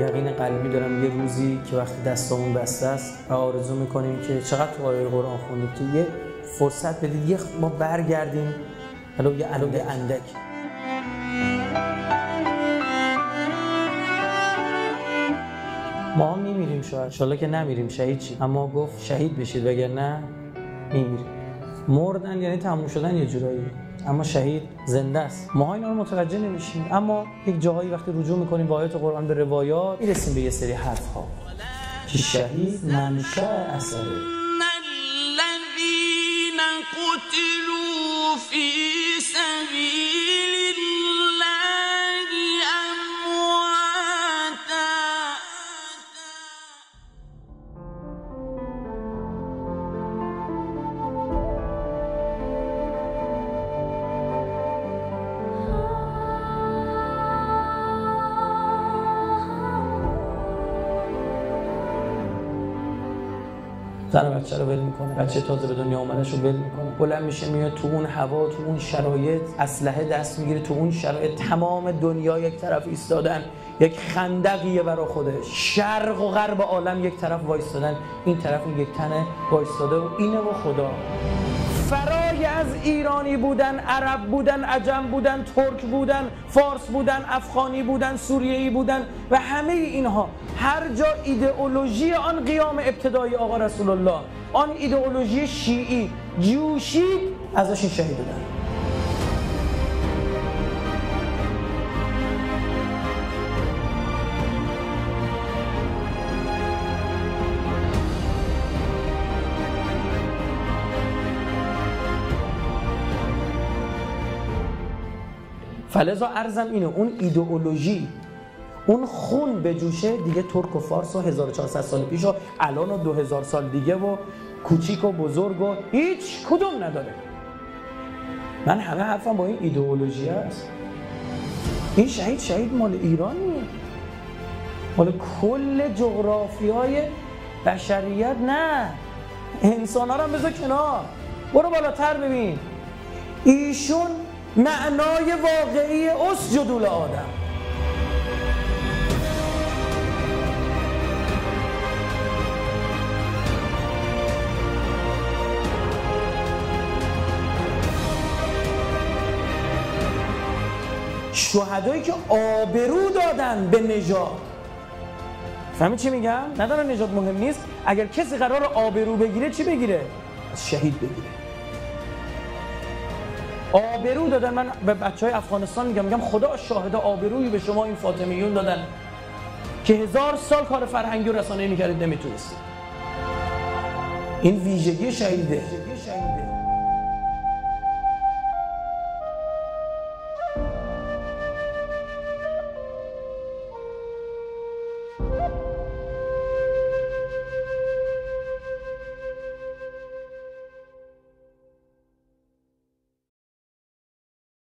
یقین قلبی دارم یه روزی که وقتی دستامون بسته است و آرزو می‌کنیم که چقدر تو آیه قرآن خوندید که یه فرصت بدید یه ما برگردیم ولو یه علو اندک. ما هم میمیریم شاید. انشالله که نمیریم شهید چی اما گفت شهید بشید وگرنه میمیریم. مردن یعنی تموم شدن یه جورایی. اما شهید زنده است. ما اینا رو متوجه نمیشیم. اما یک جاهایی وقتی رجوع می‌کنیم با آیات قرآن به روایات می‌رسیم به یه سری حرف ها که شهید منشأ اثره. الذين قتلوا زن بچه رو ول می‌کنه. بچه تازه به دنیا آمدش رو ول می‌کنه. بلند میشه میاد تو اون هوا تو اون شرایط اسلحه دست می‌گیره تو اون شرایط. تمام دنیا یک طرف ایستادن. یک خندقیه برا خودش. شرق و غرب عالم یک طرف وایستادن. این طرف اون یک تنه وایستاده و اینه و خدا. فرای از ایرانی بودن عرب بودن عجم بودن ترک بودن فارس بودن افغانی بودن سوریه‌ای بودن و همه اینها. هر جا ایدئولوژی آن قیام ابتدایی آقا رسول الله آن ایدئولوژی شیعی جوشید ازش شهید بودن. فلذا ارزم اینه اون ایدئولوژی اون خون به جوشه دیگه ترک و فارس و 1400 سال پیش و الان و 2000 سال دیگه و کوچیک و بزرگ و هیچ کدوم نداره. من همه حرفم با این ایدئولوژی است این شهید شهید مال ایرانیه. مال کل جغرافیای بشریت نه. انسان ها رو هم بذار کنار. برو بالاتر ببین. ایشون معنای واقعی اسجدول آدم شهدایی که آبرو دادن به نژاد فهمی چی میگم؟ ندارم نژاد مهم نیست اگر کسی قرار آبرو بگیره چی بگیره؟ از شهید بگیره آبرو دادن. من به بچه های افغانستان میگم میگم خدا شاهد آبرویی به شما این فاطمیون دادن. که هزار سال کار فرهنگی و رسانه‌ای می‌کردید نمی‌تونستید. این ویژگی شهیده.